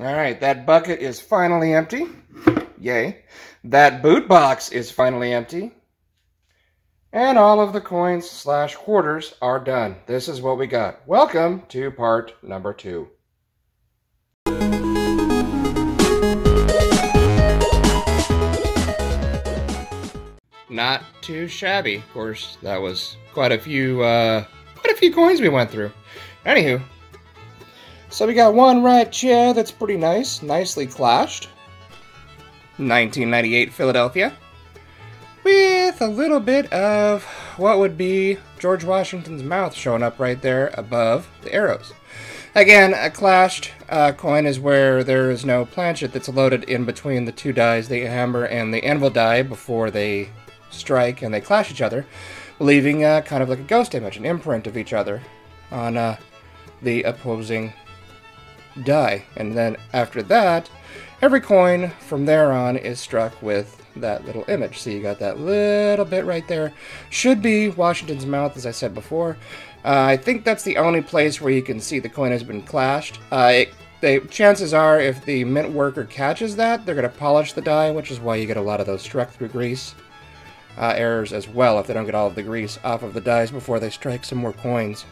All right, that bucket is finally empty. Yay. That boot box is finally empty. And all of the coins slash quarters are done. This is what we got. Welcome to part number two. Not too shabby. Of course, that was quite a few, uh, quite a few coins we went through. Anywho, so we got one right chair that's pretty nice, nicely clashed. 1998 Philadelphia. With a little bit of what would be George Washington's mouth showing up right there above the arrows. Again, a clashed uh, coin is where there is no planchet that's loaded in between the two dies, the hammer and the anvil die, before they strike and they clash each other, leaving uh, kind of like a ghost image, an imprint of each other on uh, the opposing die. And then after that, every coin from there on is struck with that little image. So you got that little bit right there. Should be Washington's mouth, as I said before. Uh, I think that's the only place where you can see the coin has been clashed. Uh, it, they, chances are, if the mint worker catches that, they're going to polish the die, which is why you get a lot of those struck through grease uh, errors as well, if they don't get all of the grease off of the dies before they strike some more coins.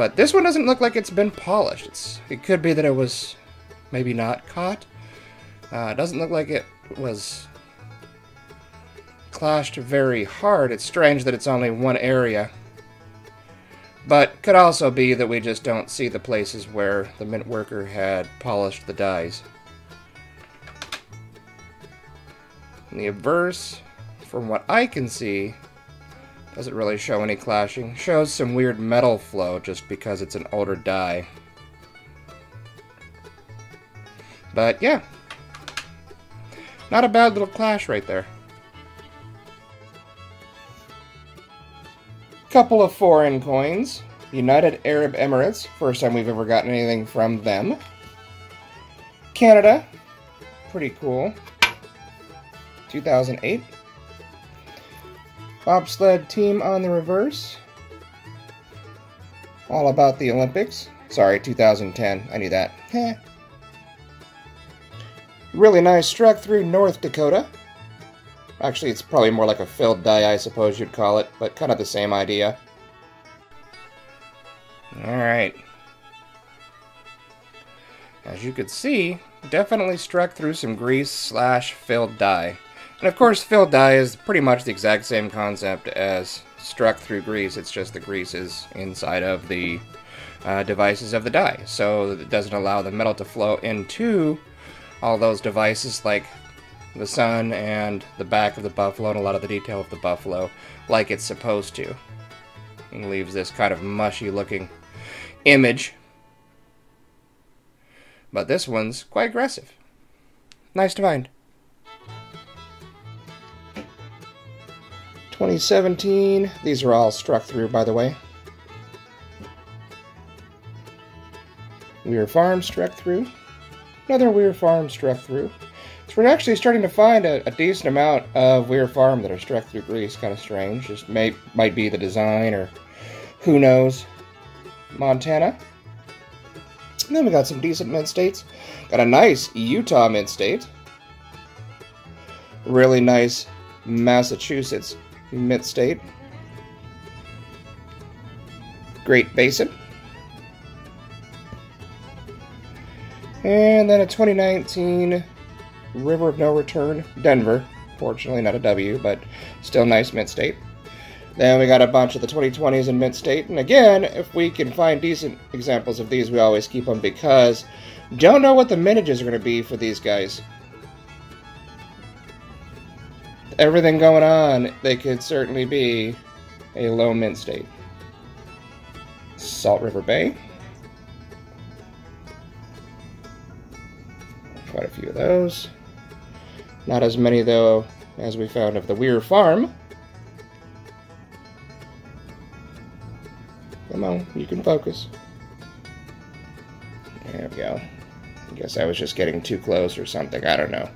But this one doesn't look like it's been polished. It's, it could be that it was maybe not caught. Uh, doesn't look like it was clashed very hard. It's strange that it's only one area. But could also be that we just don't see the places where the mint worker had polished the dies. The obverse, from what I can see, doesn't really show any clashing. Shows some weird metal flow just because it's an older die. But yeah. Not a bad little clash right there. Couple of foreign coins. United Arab Emirates. First time we've ever gotten anything from them. Canada. Pretty cool. 2008 bobsled team on the reverse. All about the Olympics. Sorry, 2010. I knew that. Heh. Really nice struck through North Dakota. Actually, it's probably more like a filled die, I suppose you'd call it, but kind of the same idea. Alright. As you could see, definitely struck through some grease slash filled die. And of course, filled die is pretty much the exact same concept as struck through grease. It's just the grease is inside of the uh, devices of the die. So it doesn't allow the metal to flow into all those devices like the sun and the back of the buffalo and a lot of the detail of the buffalo like it's supposed to. And leaves this kind of mushy looking image. But this one's quite aggressive. Nice to find. 2017. These are all struck through, by the way. Weir Farm struck through. Another Weir Farm struck through. So we're actually starting to find a, a, decent amount of Weir Farm that are struck through grease. Kind of strange. Just may, might be the design or who knows. Montana. And then we got some decent mint states. Got a nice Utah mint state. Really nice Massachusetts Mint State, Great Basin, and then a 2019 River of No Return, Denver. Fortunately, not a W, but still nice Mint State. Then we got a bunch of the 2020s in Mint State, and again, if we can find decent examples of these, we always keep them because don't know what the mintages are going to be for these guys everything going on, they could certainly be a low mint state. Salt River Bay. Quite a few of those. Not as many, though, as we found of the Weir Farm. Come on, you can focus. There we go. I guess I was just getting too close or something. I don't know.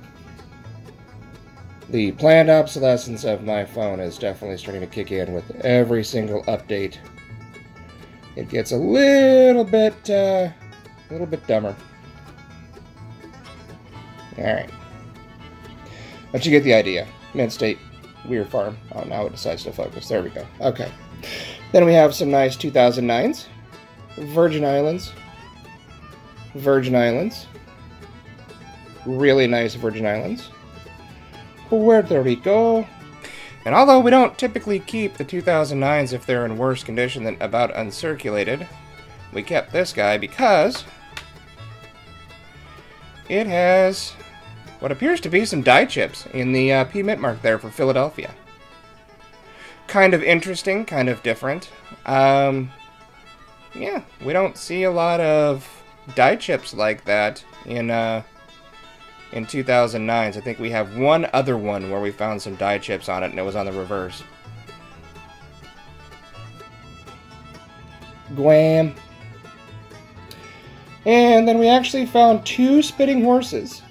The planned obsolescence of my phone is definitely starting to kick in with every single update. It gets a little bit, uh, a little bit dumber. Alright. But you get the idea. Mint State, Weir Farm. Oh, now it decides to focus. There we go. Okay. Then we have some nice 2009s. Virgin Islands. Virgin Islands. Really nice Virgin Islands. Puerto Rico. And although we don't typically keep the 2009s if they're in worse condition than about uncirculated, we kept this guy because it has what appears to be some die chips in the uh, P mint mark there for Philadelphia. Kind of interesting, kind of different. Um, yeah, we don't see a lot of die chips like that in uh, in 2009s. I think we have one other one where we found some die chips on it, and it was on the reverse. Guam. And then we actually found two spitting horses.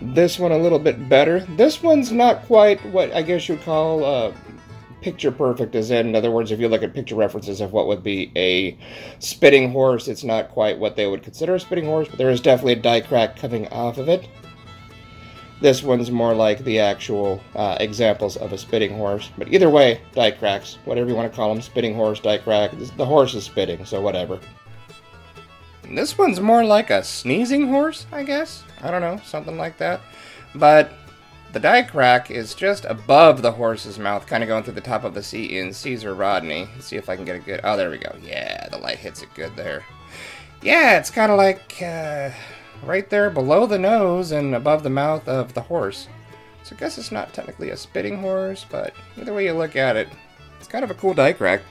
This one a little bit better. This one's not quite what I guess you'd call uh, picture perfect as in. In other words, if you look at picture references of what would be a spitting horse, it's not quite what they would consider a spitting horse, but there is definitely a die crack coming off of it. This one's more like the actual uh, examples of a spitting horse. But either way, die cracks, whatever you want to call them, spitting horse, die crack, the horse is spitting, so whatever. This one's more like a sneezing horse, I guess. I don't know, something like that. But the die crack is just above the horse's mouth, kind of going through the top of the seat in Caesar Rodney. Let's see if I can get a good... Oh, there we go. Yeah, the light hits it good there. Yeah, it's kind of like uh, right there below the nose and above the mouth of the horse. So I guess it's not technically a spitting horse, but either way you look at it, it's kind of a cool die crack.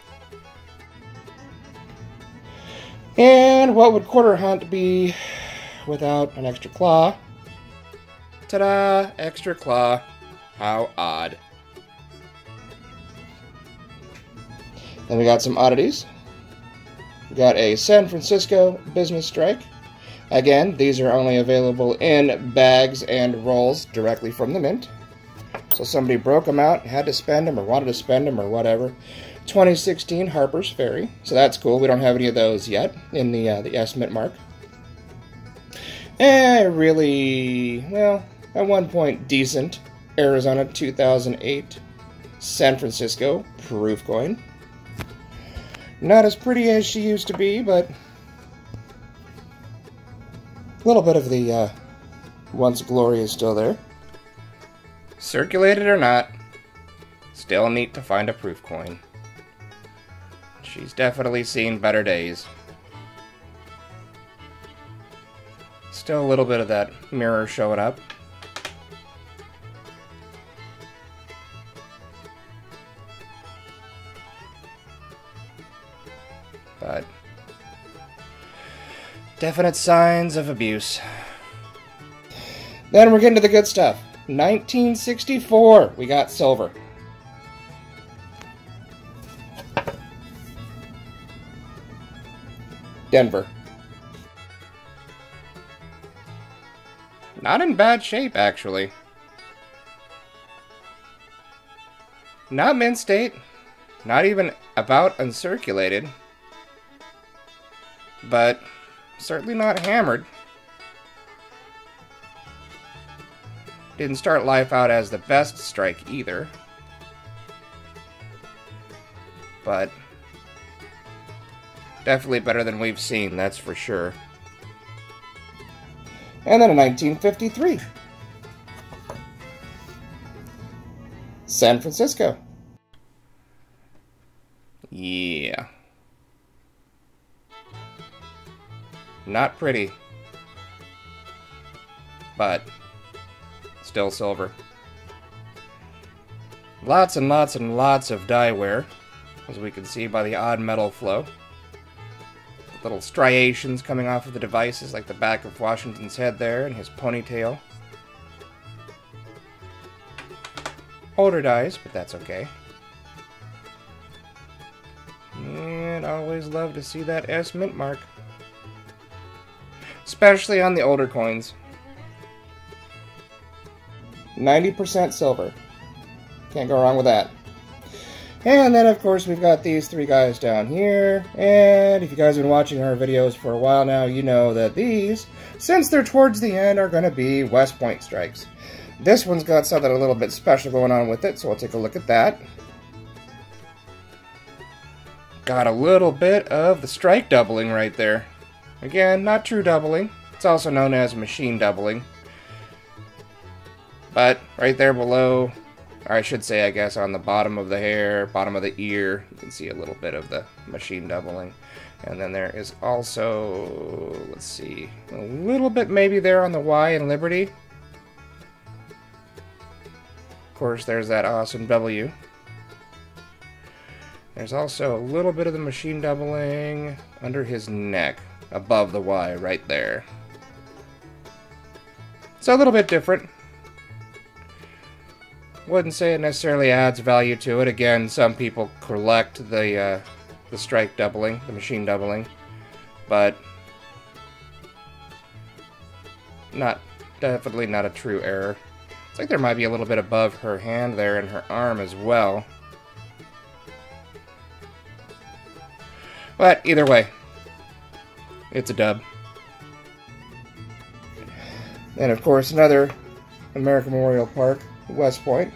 And what would quarter hunt be without an extra claw? Ta-da! Extra claw. How odd. Then we got some oddities. We got a San Francisco business strike. Again, these are only available in bags and rolls directly from the mint. So somebody broke them out, had to spend them, or wanted to spend them, or whatever. 2016 Harper's Ferry. So that's cool. We don't have any of those yet in the uh, the S mint mark. Eh, really, well, at one point decent. Arizona 2008. San Francisco proof coin. Not as pretty as she used to be, but a little bit of the uh, once glory is still there. Circulated or not, still neat to find a proof coin. She's definitely seen better days. Still a little bit of that mirror showing up. Definite signs of abuse. Then we're getting to the good stuff. 1964, we got silver. Denver. Not in bad shape, actually. Not mint state. Not even about uncirculated but certainly not hammered. Didn't start life out as the best strike either. But definitely better than we've seen, that's for sure. And then in 1953, San Francisco. Yeah. Not pretty. But still silver. Lots and lots and lots of wear, as we can see by the odd metal flow. Little striations coming off of the devices, like the back of Washington's head there and his ponytail. Older dies, but that's okay. And always love to see that S mint mark especially on the older coins. 90% silver. Can't go wrong with that. And then, of course, we've got these three guys down here. And if you guys have been watching our videos for a while now, you know that these, since they're towards the end, are going to be West Point strikes. This one's got something a little bit special going on with it, so we'll take a look at that. Got a little bit of the strike doubling right there. Again, not true doubling. It's also known as machine doubling. But right there below, or I should say, I guess, on the bottom of the hair, bottom of the ear, you can see a little bit of the machine doubling. And then there is also, let's see, a little bit maybe there on the Y in Liberty. Of course, there's that awesome W. There's also a little bit of the machine doubling under his neck, above the Y right there. So a little bit different. Wouldn't say it necessarily adds value to it. Again, some people collect the uh, the strike doubling, the machine doubling, but not definitely not a true error. It's like there might be a little bit above her hand there and her arm as well. But either way, it's a dub. And of course, another American Memorial Park, West Point.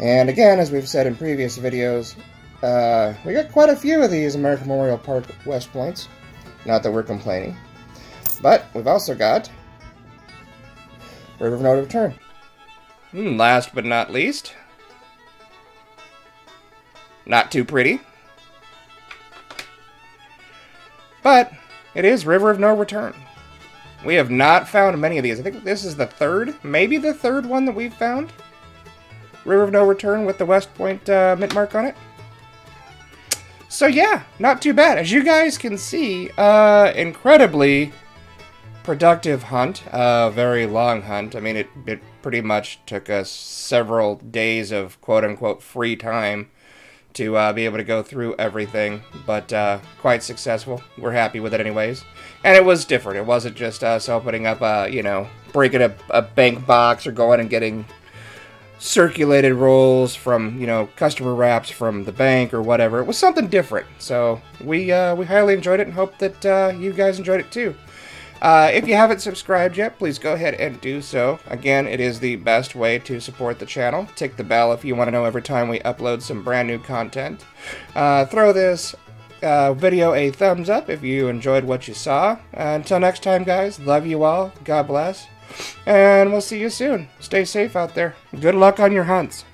And again, as we've said in previous videos, uh, we got quite a few of these American Memorial Park West Points. Not that we're complaining. But we've also got River of No Return. Hmm, last but not least, not too pretty. But it is River of No Return. We have not found many of these. I think this is the third, maybe the third one that we've found. River of No Return with the West Point uh, mint mark on it. So yeah, not too bad. As you guys can see, uh, incredibly productive hunt. A uh, very long hunt. I mean, it, it pretty much took us several days of quote-unquote free time to uh, be able to go through everything, but uh, quite successful. We're happy with it anyways. And it was different. It wasn't just us opening up a, you know, breaking a, a bank box or going and getting circulated rolls from, you know, customer wraps from the bank or whatever. It was something different. So we, uh, we highly enjoyed it and hope that uh, you guys enjoyed it too. Uh, if you haven't subscribed yet, please go ahead and do so. Again, it is the best way to support the channel. Tick the bell if you want to know every time we upload some brand new content. Uh, throw this uh, video a thumbs up if you enjoyed what you saw. until next time, guys, love you all. God bless. And we'll see you soon. Stay safe out there. Good luck on your hunts.